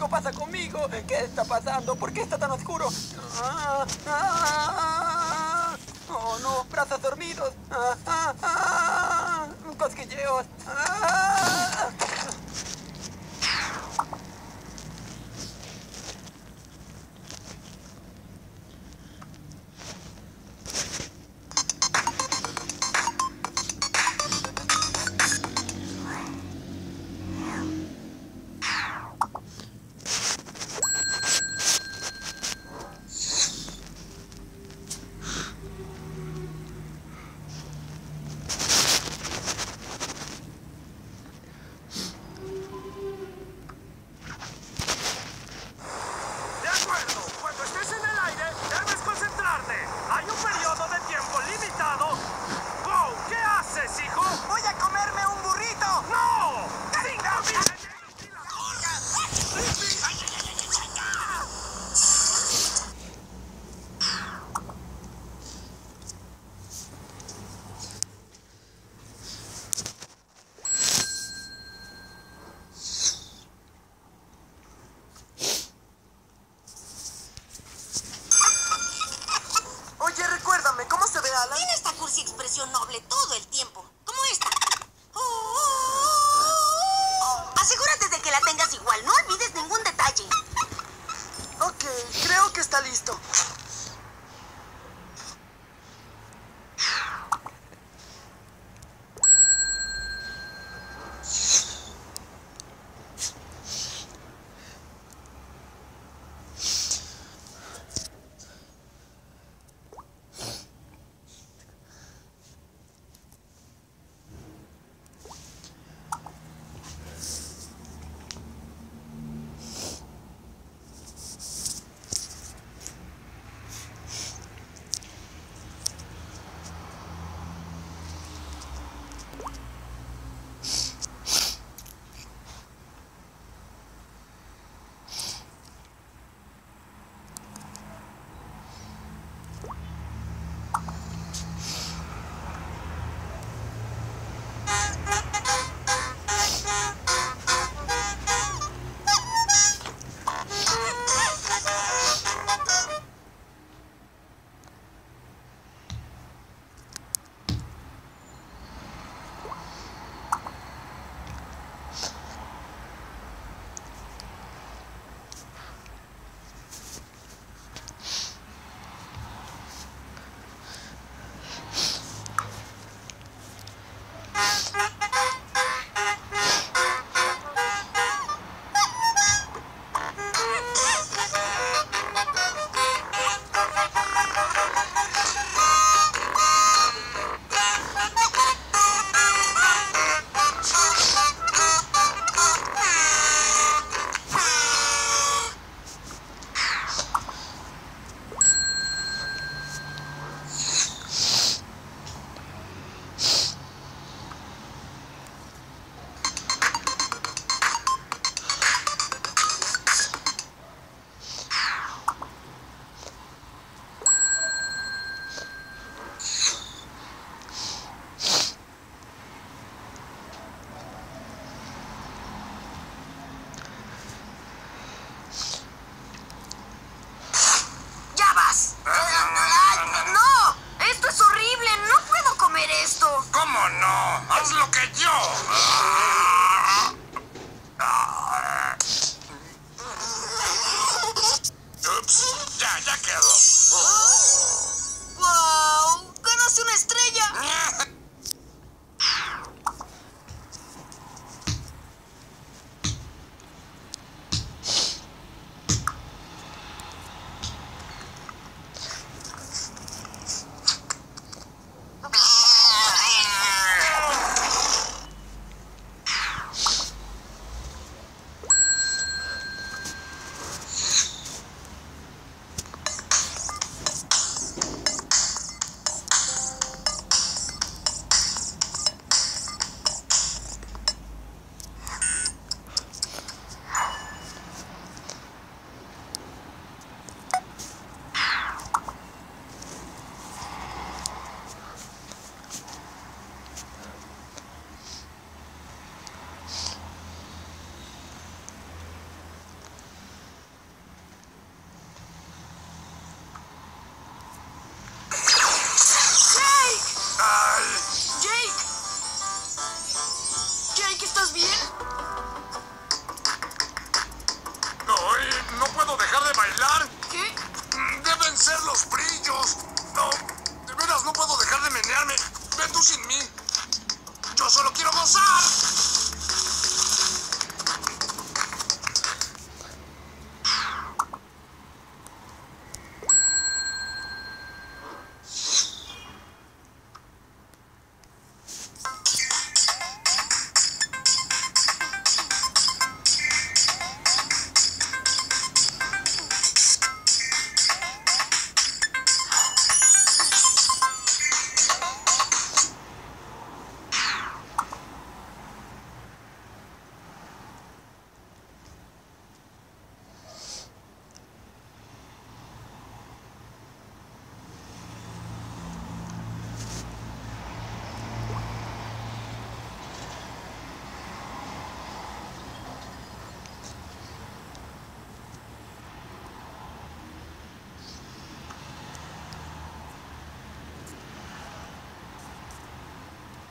Algo pasa conmigo. ¿Qué está pasando? ¿Por qué está tan oscuro? Ah, ah, oh, no. Brazos dormidos. Ah, ah, ah, cosquilleos. Tiene esta cursi expresión noble todo el tiempo,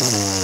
Mm-hmm.